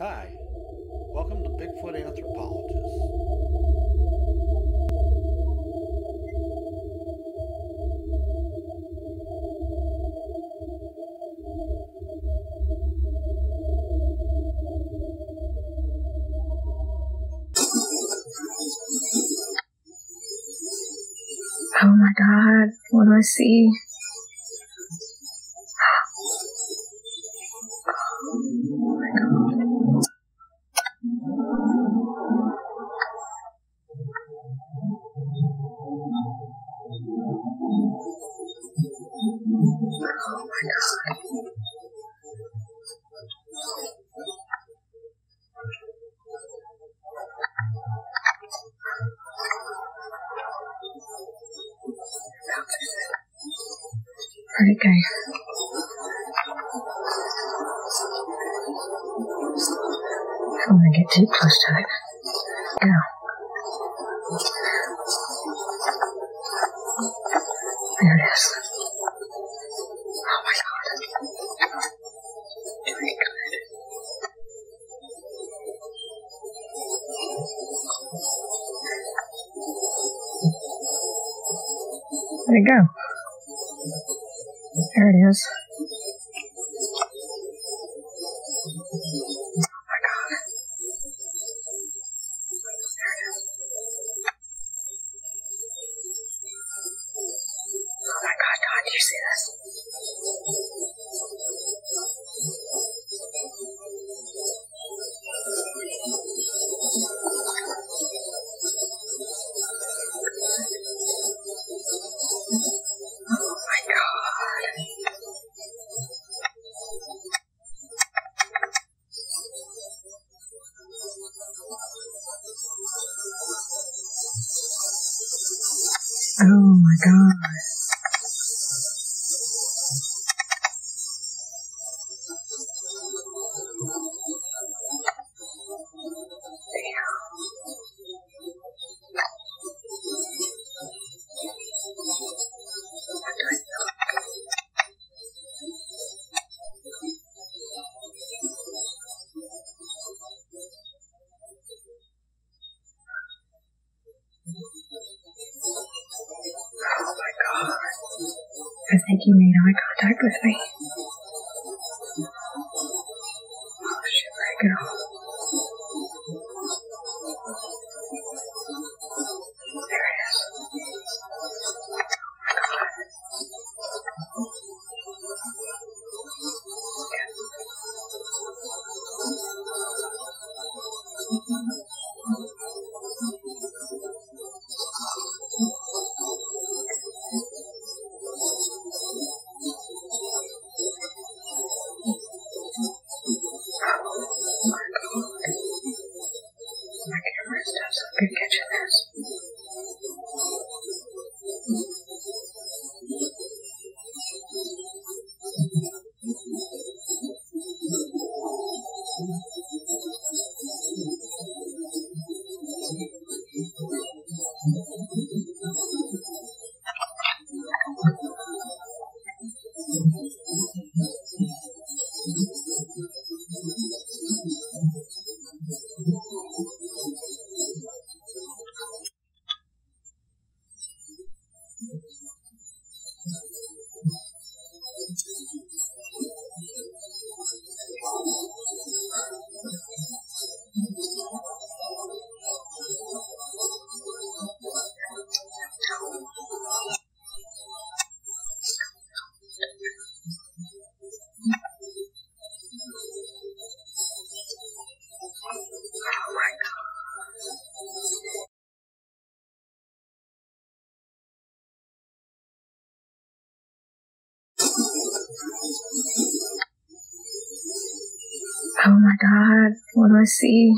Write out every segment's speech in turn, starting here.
Hi, welcome to Bigfoot Anthropologist. Oh my god, what do I see? It go? I don't want to get too close to it. Go. There it is. Oh my god. Very good. Where'd it go? There it is. I think he made eye contact with me. Oh shit, where'd go? There it is. Oh my god. My Oh Oh my god, what do I see?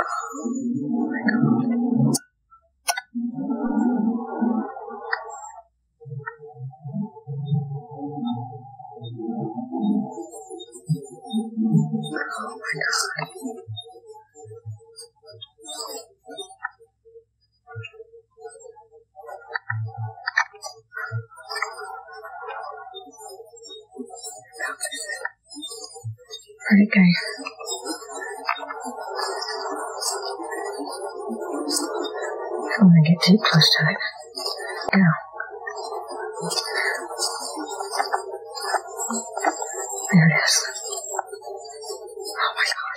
Oh my god. Oh my god. prosthetic. Now, there it is. Oh my god.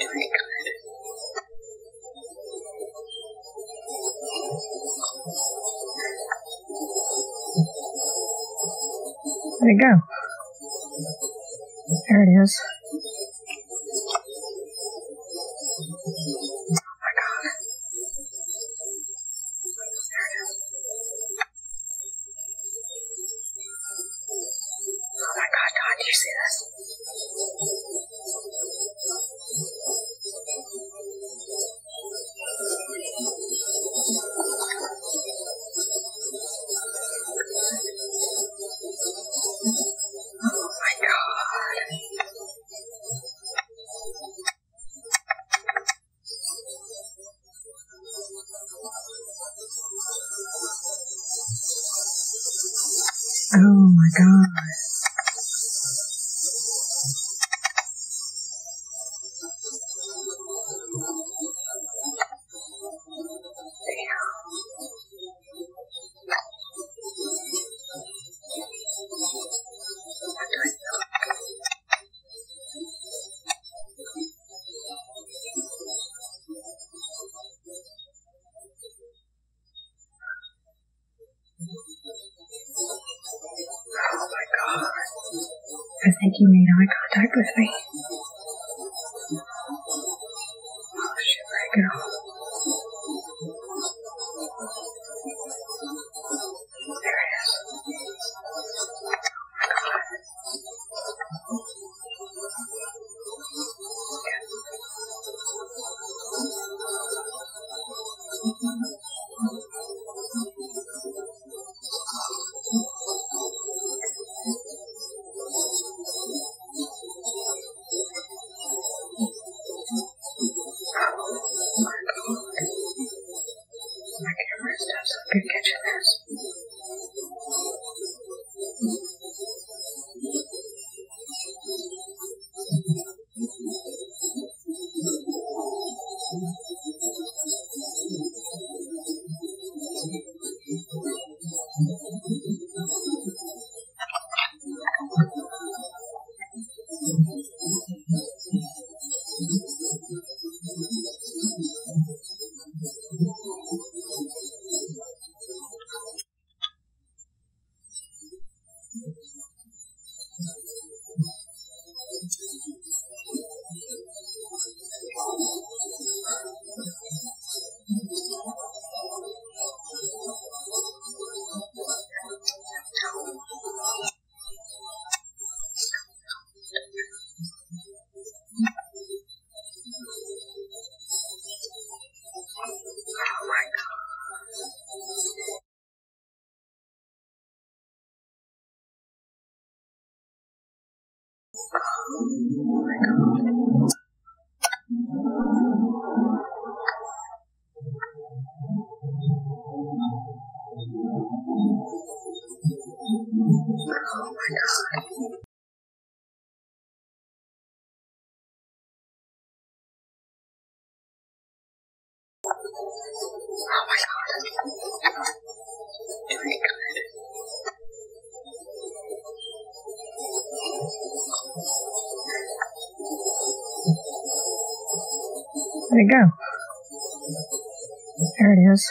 Very good. There you go. There it is. Oh my god. think you made eye contact with me. There it go. There it is.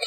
my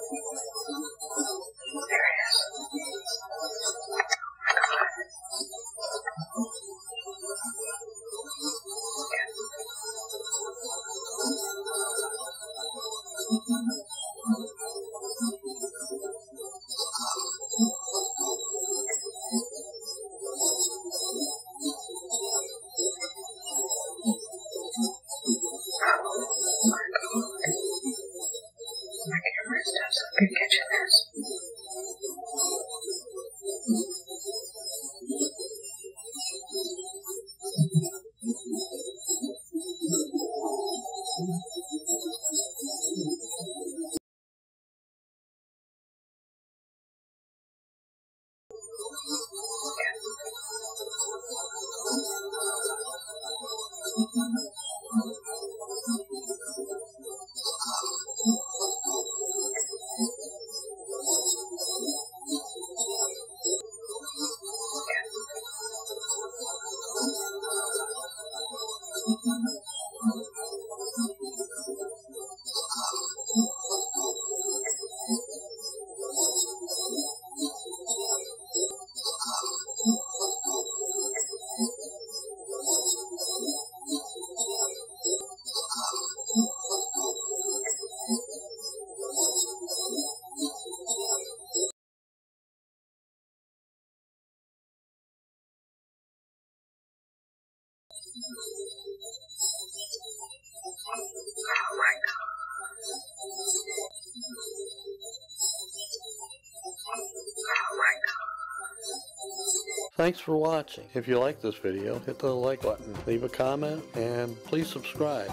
stuff Thanks for watching. If you like this video, hit the like button, leave a comment, and please subscribe.